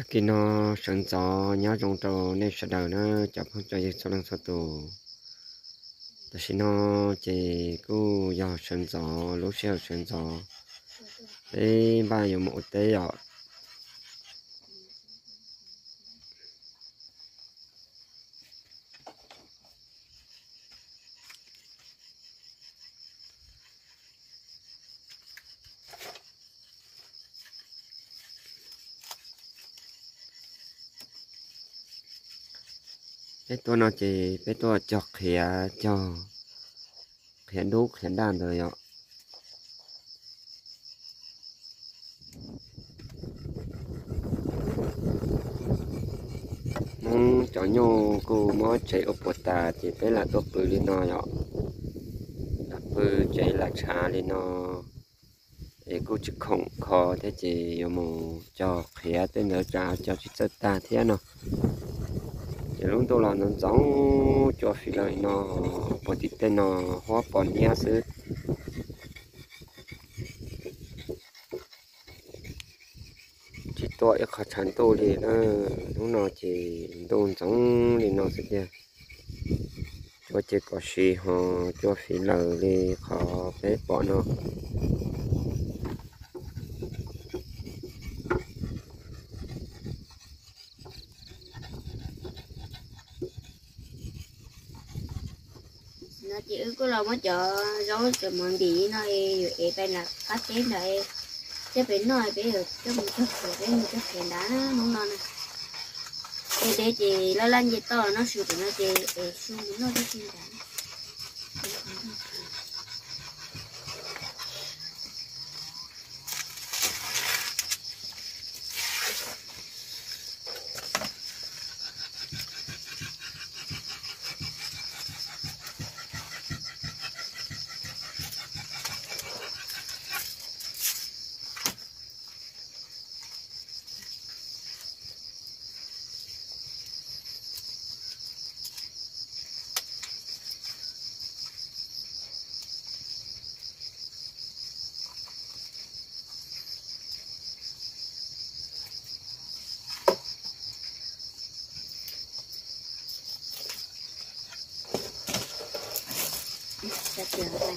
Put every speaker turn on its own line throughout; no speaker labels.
tất kỳ nó sẵn gió nhớ trong trò nên sợ đầu nó chập không cho dịch sau lăng sau tù. Tất xin nó chỉ cứ do sẵn gió lúc xeo sẵn gió đấy ba giờ một tế rồi cái tôi nó chỉ cái tôi chọc khía cho, khía đúc, khía đàn rồi ạ. Mong cho nhau cô mó chạy ốp bột ta thì phải là tốt bự lên nó ạ. Bự chạy là trà lên nó để cô chỉ không khó thế chỉ mù cho khía tên nữa trà cho chị ta thế nào thì lúc tôi là nó giống, cho phi lợi nó, bỏ thịt tên nó, hóa bỏ nhia sư chỉ tôi khó chán tôi thì nó, lúc nào chỉ tôi giống thì nó sẽ kia cho chỉ có gì họ cho phi lợi thì khó bé bỏ nó.
Chữ của lòng ở chợ chờ rồi chờ mòn đi nó ấy bên là phát triển lại. Chứ bên nói bây được chứ một chút rồi bên một chút hiện đã nó không non này để để chị lo lắng gì to, nó sụt nó chị để nó cái gì cả sẽ chờ đây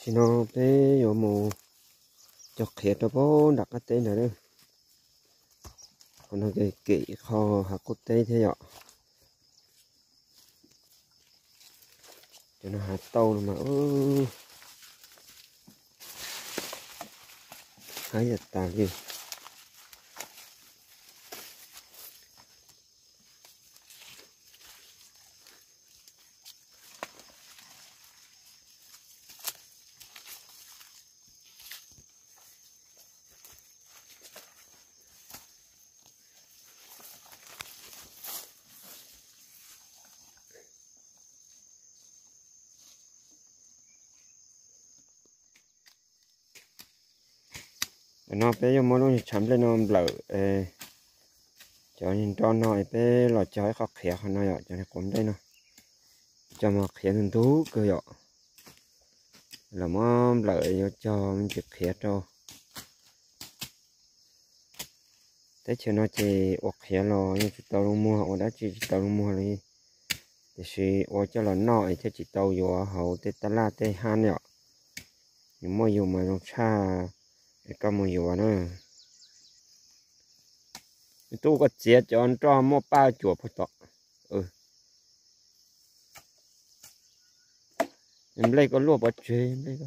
xin nó bé yo mù chọc khía cho bố đặt cái tên này đây còn nó cái kỹ kho hạt cốt tế thế ạ cho nó hạt tàu mà ư hái giật tàn gì nó bé yo mô luôn chấm lên nó lở ê, cho nhìn cho nó bé lò chói khó khẽ khó nói ạ cho nó cũng đây nó. Cho mà khẽ nên tú cơ ạ là mà lở cho mình chụp khẽ cho thế chứ nó chỉ ổ khẽ lò, nhưng chỉ tàu luôn mua họ đã chỉ tàu luôn mua đi. Thì chỉ ổ cho là nọ, thì chỉ tàu vô hậu tê ta la tê han ạ nhưng mà dùng mà nó cha cái mùi dùa nữa tu có chết cho anh cho mua ba chùa phật tọ ừ em lấy có lúa bỏ chơi em lấy có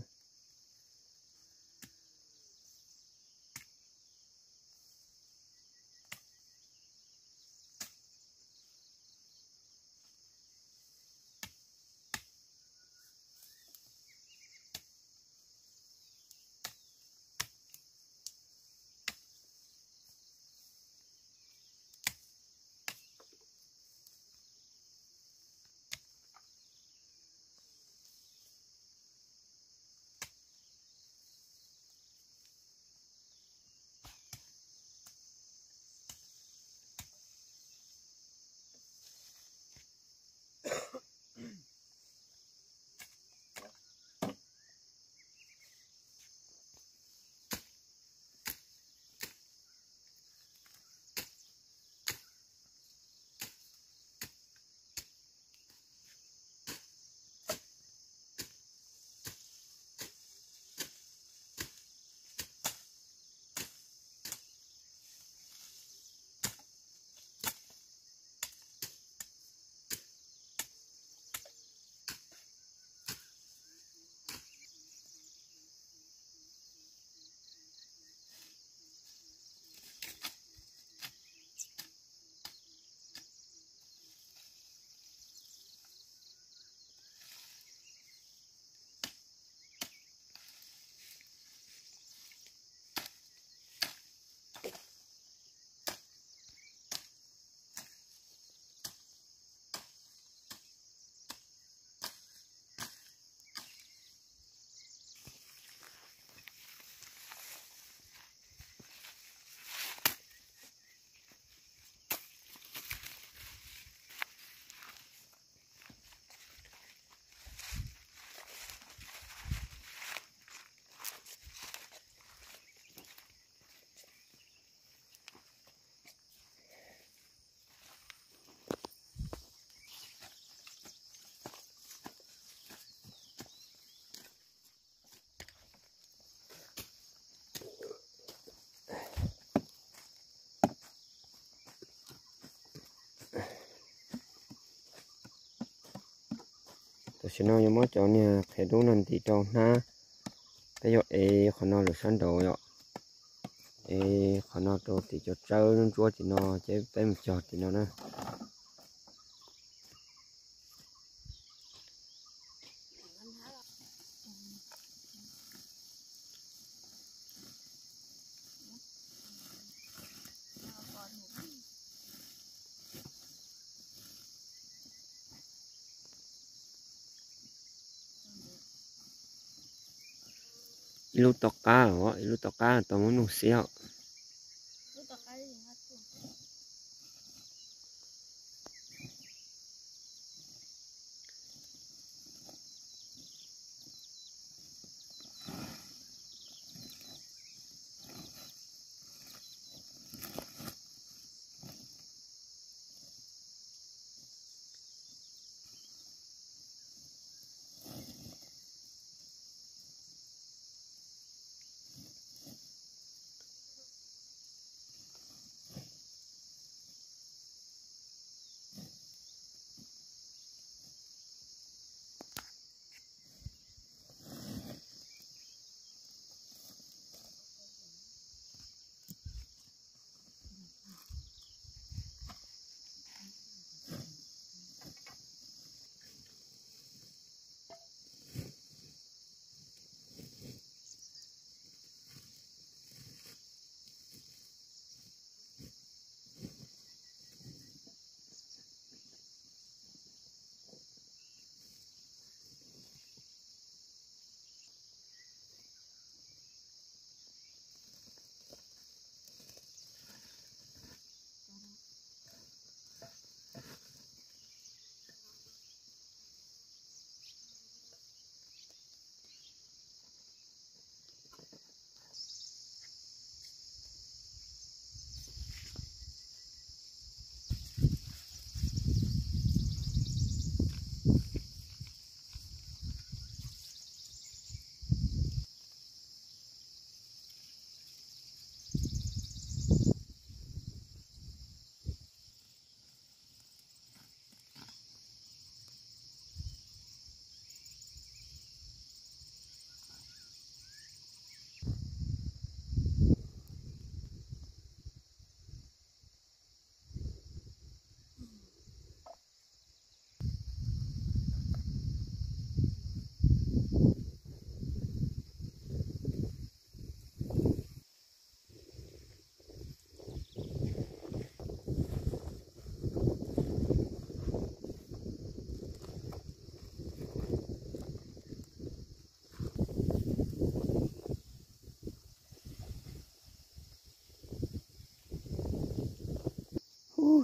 tôi xin nói mỗi chỗ nè thầy đúng nên thì trong ha cái giờ e khó nó được sẵn đồ rồi. E khó nó đồ thì cho trâu nó chúa thì nó chế bé một trò thì nó nè ilu toka ho ilu toka to muốn xíu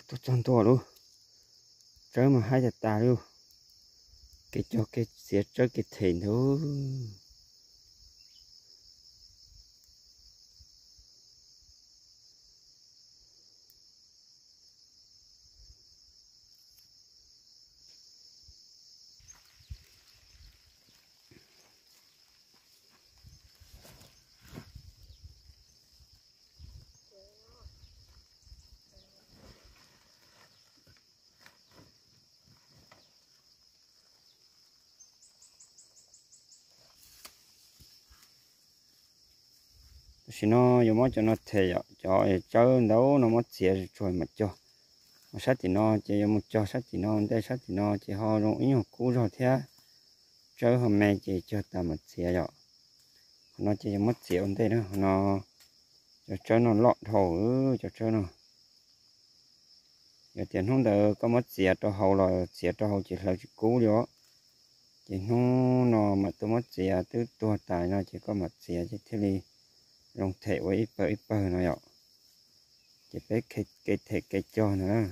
tôi chọn to luôn. Trời mà hai giờ tà luôn. Cái cho cái xịt cho cái thìn thôi. Xin nó giờ mất cho nó thề ạ cho cho đấu nó mất xịt rồi mà cho. Mà sát thì nó chỉ một cho, sát thì nó đây, sát thì nó chỉ ho nó ý học cũ rồi thế chơi hôm nay chỉ cho ta một xịt ạ nó chỉ mất xịt ông đây nữa nó cho cho nó lọt thổ cho cho nó. Giờ tiền không được có mất xịt cho hậu là xịt cho hậu chỉ là chỉ cũ đó. Chỉ nó nó mà tôi mất xịt từ tua tài nó chỉ có mất xịt chỉ thế đi lòng thể với ít bơ, ít bơ nó ạ chỉ biết cái cái thể cái cho nữa.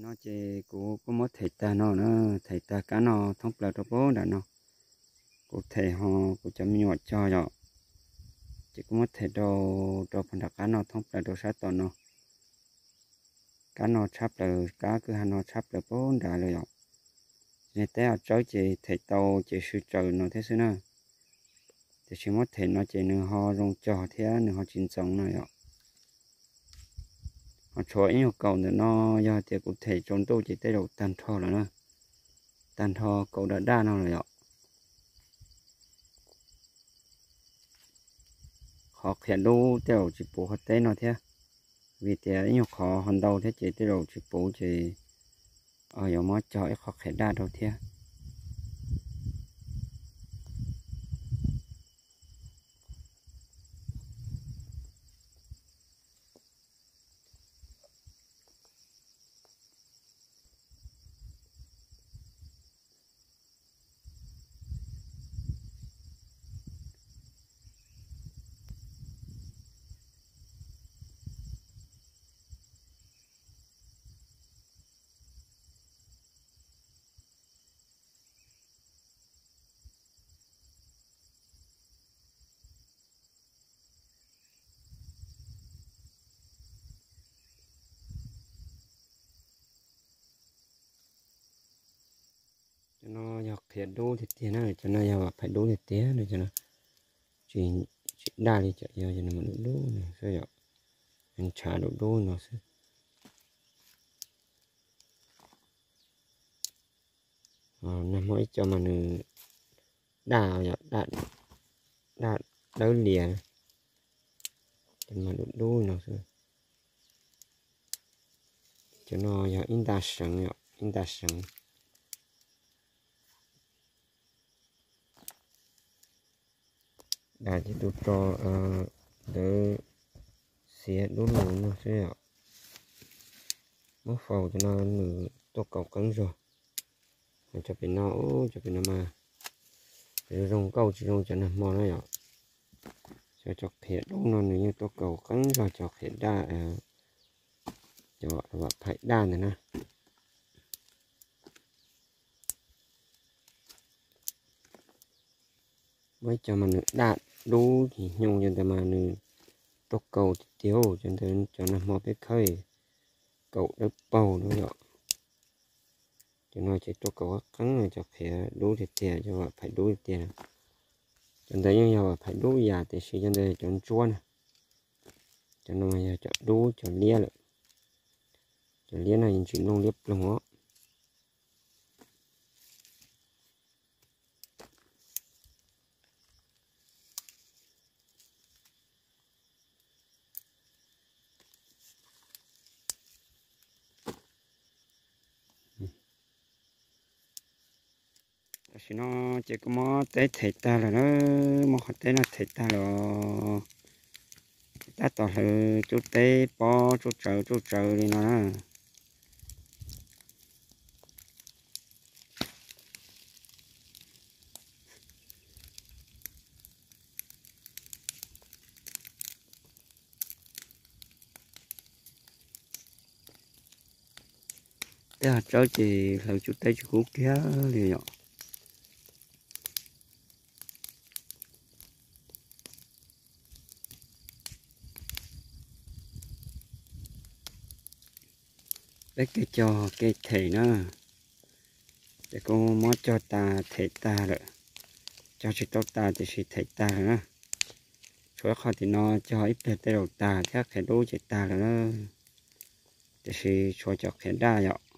Nó chỉ của có mất thầy ta nó nó thầy ta cá nó thông là đó bố đã nó. Cụ thầy họ, của chấm nhọt cho nhỏ chỉ có mất thầy đồ đồ phần đặc cá nó thông là đồ sát toàn nó. Cá nó chắp là cá cứ hà nó chắp là bố đã lời rồi nên té ở chỗ chỉ thầy tàu, chỉ sư trời nó thế xưa nữa. Thì chỉ mất thầy nó chỉ nửa ho rong trò thế, nửa ho chín sống này ạ mà cho yêu cầu nữa, nó do thì cụ thể chúng tôi chỉ tới đầu tan thò là nó. Tan thò cầu đã đa nó rồi ạ? Họ đâu đu đầu chỉ bố hết tế nó thế. Vì thế yêu khó hơn đâu thế chỉ tới đầu chỉ bố chỉ ở giờ mà cho khó khen đa đâu thế. Phải đô đu thì tiền này cho nó vào phải đu thì tiền này cho nó. Chỉ chỉ đa đi chạy giờ cho nó một đu này sao vậy anh trả độ đu nó sẽ ờ nằm mỗi cho mà nó đào vậy đa đa đỡ liền cho mà độ đu nó sẽ cho nó vào, in ta sẵn vậy in ta sẵn. Đã chỉ tụt cho ờ, đỡ xé đốt nổ nó sẽ ạ. Mất phàu cho nó nửa to cầu cứng rồi. Mình cho bên nó cho bên nó mà. Để rong câu chỉ rong cho nó mò nó ạ. Cho chọc thiệt đúng nó như to cầu cứng rồi chọc thiệt đa ờ, cho và phải đa này nè. Mới cho mình đạt đủ thì nhung cho ta mà nữ tóc cầu tiêu cho nên cho nó mò biết khơi. Cậu đất bầu nữa rồi cho nó chỉ tóc cầu cắn rồi cho phải đủ thì tiền cho phải đủ thì tiền cho nên như nhau phải đủ già thì sẽ cho nên chọn chua nè. Cho nó mà cho đủ cho lia rồi cho lia này chỉ nông liếp luôn á chỉ nó chỉ có mò tế thịt ta là nó mò hot tế nó thịt ta là ta tỏ là chút tế, bó chút chờ chút chờ đi nó. Thế là cháu chỉ là chút tế chút cú kia liền nhọ để cái cho cái thể nó để cô mót cho ta thể ta rồi cho chị tốt ta thì chị thể ta nữa chỗ khó thì nó cho ít về tới đầu ta thế cái đố chị ta là nó thì chị cho cho cái đa vậy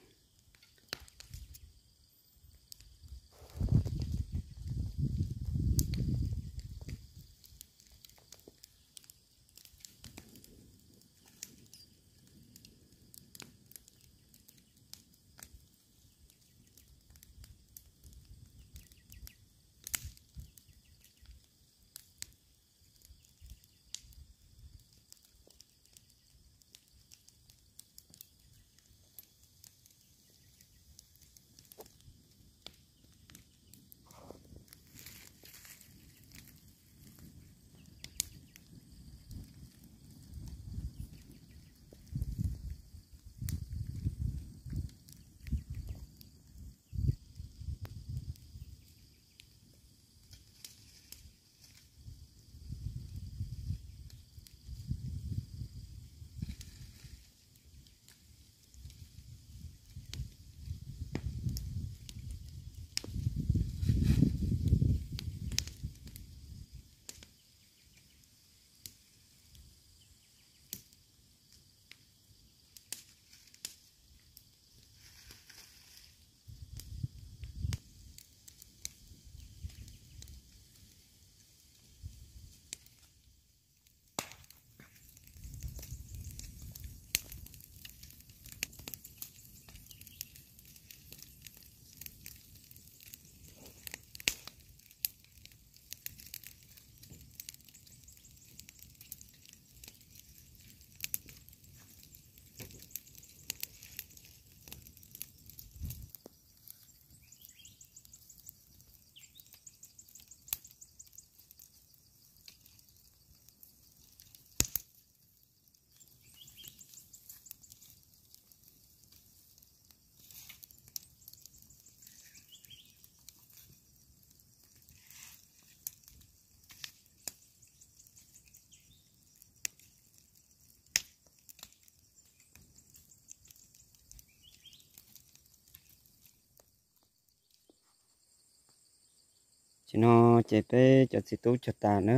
chỉ nó chế bé cho chị tú cho ta nó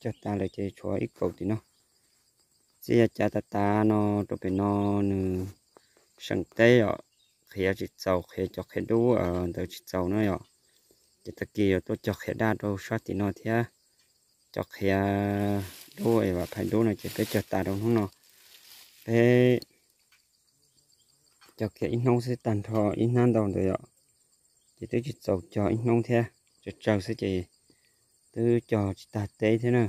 cho ta lại chế chúa ít cầu thì nó. Chỉ cho ta ta nó, đồ bên nó nè, sẵn tế ạ khi chị giàu khi cho khi đu ở đời chị sầu nó ạ chị ta kia tôi cho khi đa đâu sát thì nó thế cho khi ấy và phải đu này chế bé cho ta đâu không nó. Bé cho khi ít nông sẽ tàn thọ ít nan đồng rồi ạ chị tới chị sầu cho ít nông thế cho trâu sẽ chỉ từ cho ta tế thế nào?